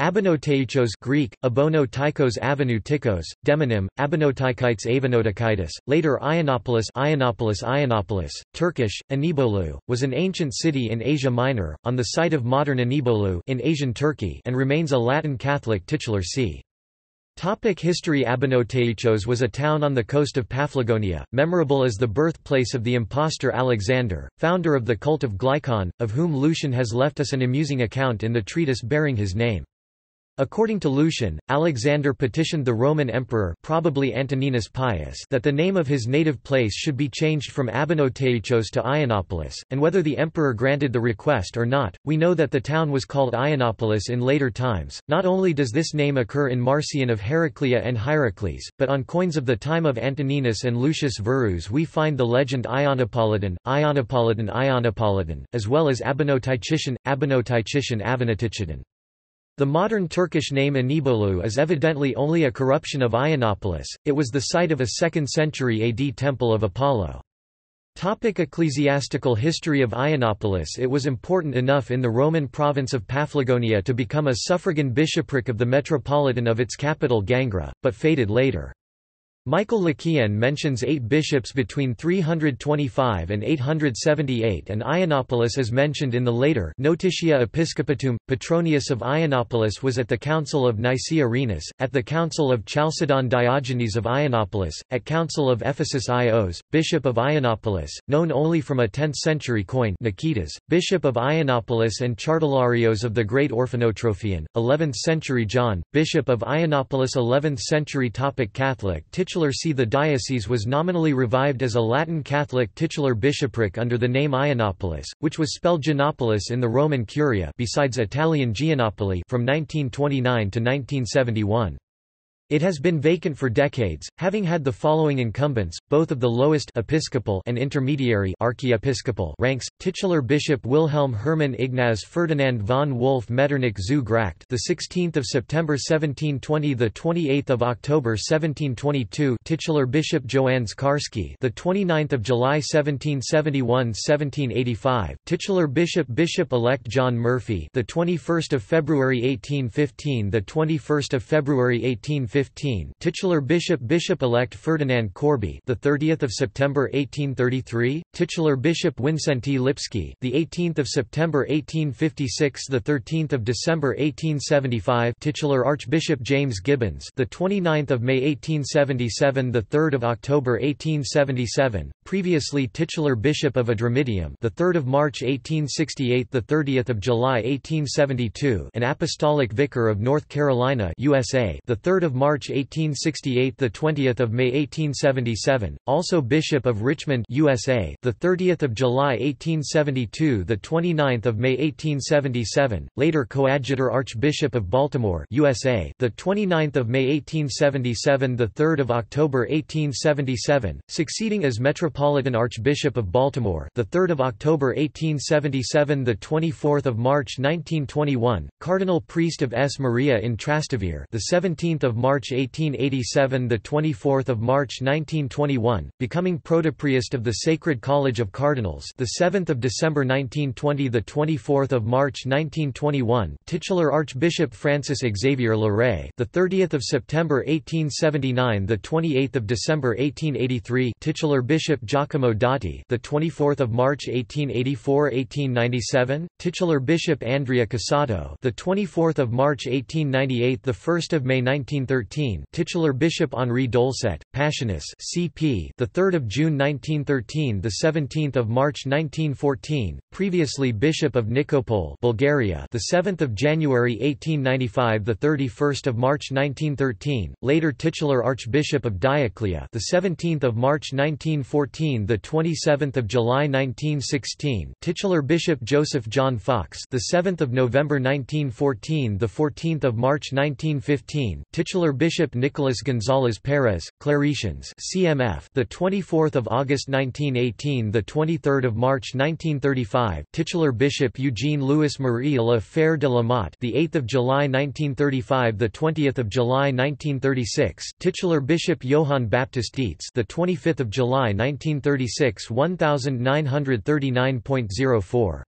Abonoteichos Greek, Abono Avenue Tikos, demonym, Abonotychites Avanotikitis, later Ionopolis Ionopolis Ionopolis, Turkish, İnebolu, was an ancient city in Asia Minor, on the site of modern İnebolu in Asian Turkey and remains a Latin Catholic titular see. Topic History Abonoteichos was a town on the coast of Paphlagonia, memorable as the birthplace of the impostor Alexander, founder of the cult of Glykon, of whom Lucian has left us an amusing account in the treatise bearing his name. According to Lucian, Alexander petitioned the Roman emperor probably Antoninus Pius that the name of his native place should be changed from Abonoteichos to Ionopolis, and whether the emperor granted the request or not, we know that the town was called Ionopolis in later times. Not only does this name occur in Marcian of Heraclea and Hierocles, but on coins of the time of Antoninus and Lucius Verus we find the legend Ionopolitan, Ionopolitan Ionopolitan, as well as Abonoteichitian, Abonoteichitian Avanotichidan. The modern Turkish name İnebolu is evidently only a corruption of Ionopolis, it was the site of a 2nd century AD temple of Apollo. Topic ecclesiastical history of Ionopolis It was important enough in the Roman province of Paphlagonia to become a suffragan bishopric of the metropolitan of its capital Gangra, but faded later. Michael Lequien mentions eight bishops between 325 and 878 and Ionopolis is mentioned in the later Notitia Episcopatum. Petronius of Ionopolis was at the Council of Nicaea Renus, at the Council of Chalcedon Diogenes of Ionopolis, at Council of Ephesus Ios, Bishop of Ionopolis, known only from a 10th-century coin Nikitas, Bishop of Ionopolis and Chartularios of the Great Orphanotrophion, 11th-century John, Bishop of Ionopolis 11th-century Topic Catholic titular see the diocese was nominally revived as a Latin Catholic titular bishopric under the name Ionopolis, which was spelled Giannopolis in the Roman Curia besides Italian Giannopoli from 1929 to 1971. It has been vacant for decades, having had the following incumbents, both of the lowest episcopal and intermediary archiepiscopal ranks: titular Bishop Wilhelm Hermann Ignaz Ferdinand von Wolf Metternich zu Gracht, the 16th of September 1720, the 28th of October 1722; titular Bishop Joannes Karski, the 29th of July 1771-1785; titular Bishop Bishop-elect John Murphy, the 21st of February 1815, the 21st of February 1815 titular bishop bishop-elect Ferdinand Corby the 30th of September 1833 titular bishop Wincenty Lipski the 18th of September 1856 the 13th of December 1875 titular archbishop James Gibbons the 29th of May 1877 the 3rd of October 1877 previously titular bishop of Adramyttium the 3rd of March 1868 the 30th of July 1872 an apostolic vicar of North Carolina USA the 3rd of March March 1868 the 20th of May 1877 also Bishop of Richmond USA the 30th of July 1872 the 29th of May 1877 later coadjutor Archbishop of Baltimore USA the 29th of May 1877 the 3rd of October 1877 succeeding as Metropolitan Archbishop of Baltimore the 3rd of October 1877 the 24th of March 1921 Cardinal Priest of S. Maria in Trastevere the 17th of March March 1887 the 24th of March 1921 becoming protopriest of the Sacred College of Cardinals the 7th of December 1920 the 24th of March 1921 titular Archbishop Francis Xavier Leray the 30th of September 1879 the 28th of December 1883 titular Bishop Giacomo Dotti the 24th of March 1884-1897 titular Bishop Andrea Cassato the 24th of March 1898 the 1st of May 1913 titular Bishop Henri Doulcet, Passionis CP, the 3rd of June 1913, the 17th of March 1914, previously Bishop of Nikopol, Bulgaria, the 7th of January 1895, the 31st of March 1913, later titular Archbishop of Dioclea, the 17th of March 1914, the 27th of July 1916, titular Bishop Joseph John Fox, the 7th of November 1914, the 14th of March 1915, titular Bishop Nicolas González Pérez, Claretians CMF, the 24th of August 1918, the 23rd of March 1935, titular Bishop Eugene Louis Marie La Fère de la Motte, the 8th of July 1935, the 20th of July 1936, titular Bishop Johann Baptist Dietz, the 25th of July 1936, 1939.04.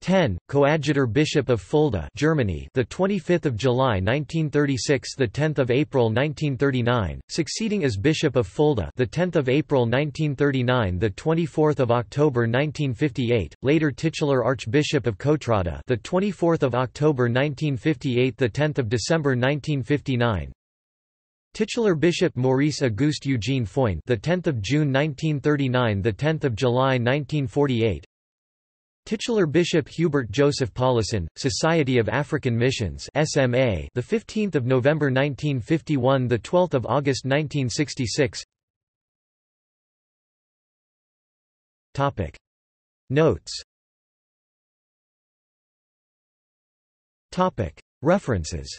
10. Coadjutor Bishop of Fulda, Germany, the 25th of July 1936, the 10th of April 1939, succeeding as Bishop of Fulda, the 10th of April 1939, the 24th of October 1958, later titular Archbishop of Cotrada, the 24th of October 1958, the 10th of December 1959. Titular Bishop Maurice Auguste Eugene Foyne, the 10th of June 1939, the 10th of July 1948. Titular Bishop Hubert Joseph Paulissen, Society of African Missions (SMA), the 15th of November 1951, the 12th of August 1966. Topic. Notes. Topic. References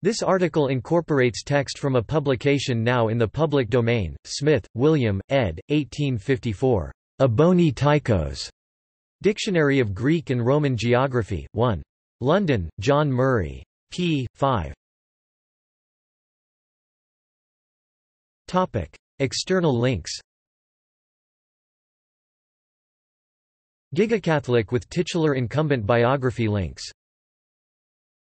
This article incorporates text from a publication now in the public domain, Smith, William, ed. 1854. Aboni Tychos. Dictionary of Greek and Roman Geography, 1. London, John Murray. p. 5. Topic. External links Gigacatholic with titular incumbent biography links